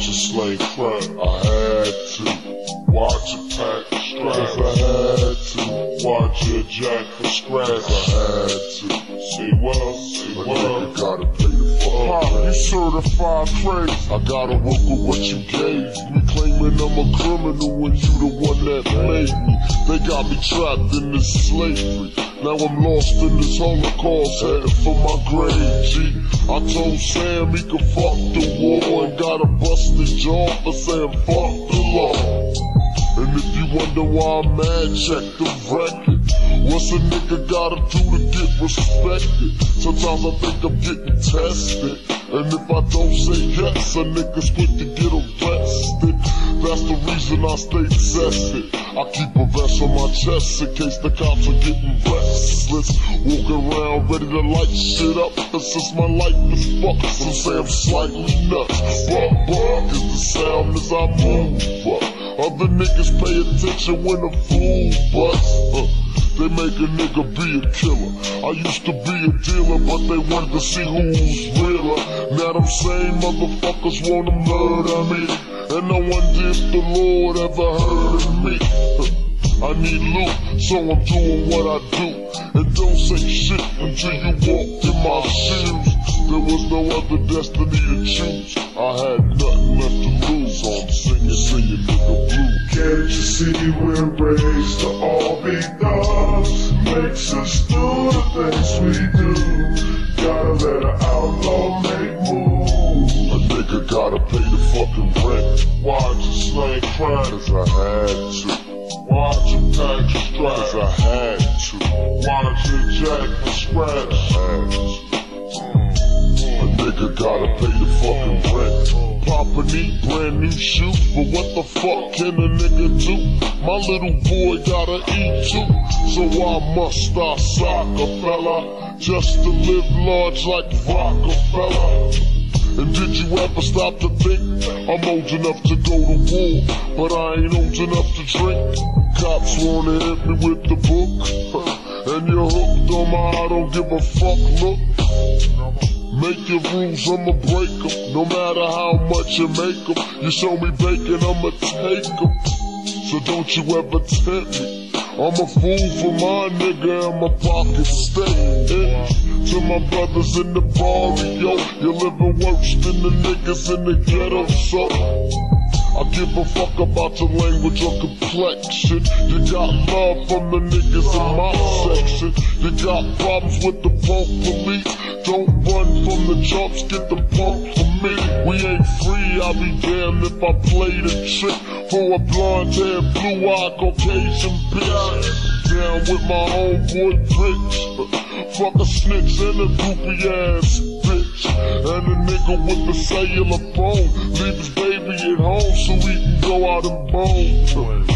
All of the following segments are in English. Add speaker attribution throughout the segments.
Speaker 1: Watch it slang crack. I had to. Watch it pack straps. I had to. Watch it jack for scraps. I had to. Say what? Say? Nigga gotta pay the fuck. Pop, you certified crazy. I gotta work with what you gave me. Claiming I'm a criminal when you the one that made me. They got me trapped in this slavery. Now I'm lost in this holocaust, headed for my grave, G. I told Sam he could fuck the war and got a busted jaw for saying fuck the law. And if you wonder why I'm mad, check the record. What's a nigga gotta do to get respected? Sometimes I think I'm getting tested. And if I don't say yes, a nigga's quick to get arrested. That's the reason I stay tested. I keep a vest on my chest in case the cops are getting restless. Walking around ready to light shit up. And since my life is fucked, some say I'm slightly nuts. Buck, buck is the sound as I move. Other niggas pay attention when a fool busts. Uh, they make a nigga be a killer. I used to be a dealer, but they wanted to see who's realer. Now them same motherfuckers wanna murder me. And I wonder if the Lord ever heard of me. I need loot, so I'm doing what I do. And don't say shit until you walk in my shoes. There was no other destiny to choose. I had nothing left to lose, so I'm singing, singing nigga blue.
Speaker 2: Can't you see we're raised to all be thugs? Makes us do the things we do. Gotta let an outlaw make moves.
Speaker 1: A nigga gotta pay the fucking rent. Watch it slang crime, cause I had to. Watch it pack straps, cause I had to. Watch it jack for scratch, I had to. Mm. A nigga gotta pay the fucking rent. Brand new shoes, but what the fuck can a nigga do? My little boy gotta eat too, so why must I sock a fella? Just to live large like Rockefeller. And did you ever stop to think I'm old enough to go to war, but I ain't old enough to drink? Cops wanna hit me with the book, and you're hooked on my I don't give a fuck look. Make your rules, I'ma break 'em. No matter how much you make make 'em. You show me bacon, I'ma take 'em. So don't you ever tempt me. I'm a fool for my nigga and my pocket stay. To my brothers in the barrio, you're living worse than the niggas in the ghetto, so. I give a fuck about your language or complexion. You got love from the niggas in my section. You got problems with the punk police. Don't run from the jumps, get the pump from me. We ain't free, I'll be damned if I play the trick for a blonde hair, blue eyed Caucasian bitch. Down with my homeboy bitch. Fuck a snitch and a goofy ass bitch. And a nigga with the cellular phone. Leave his baby at home so we can go out and bone.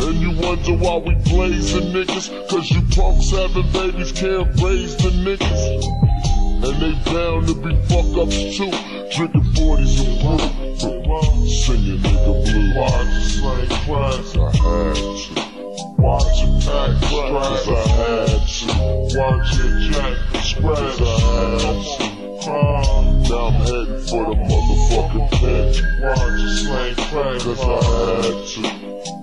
Speaker 1: And you wonder why we blazing niggas Cause you punks having babies can't raise the niggas And they bound to be fuck ups too Drinking 40s and brew Singing nigga blue Now I'm heading for the motherfucking pen Watch it slang crack, cause I had to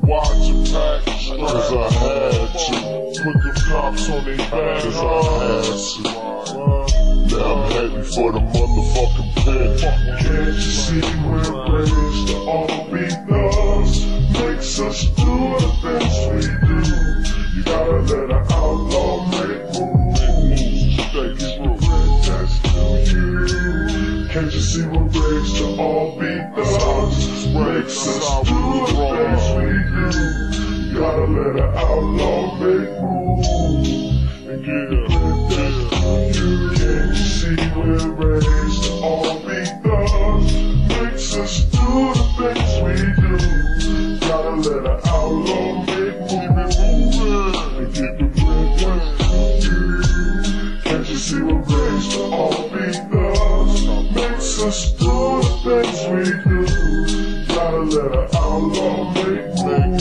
Speaker 1: Watch it pack cause I had to Put the cops on their back, cause I had to. Now I'm heading for the motherfucking pen
Speaker 2: Can't you see we're raised to all be Can't you see we're raised to all be thugs? Makes us do the things we do. Gotta let an outlaw make moves. And get the bread that's to you. Can't you see we're raised to all be thugs? Makes us do the things we do. Gotta let an outlaw make moves. And get the bread that's to you. Can't you see we're raised to all be thugs? us do the things we do. Gotta let an outlaw make, me.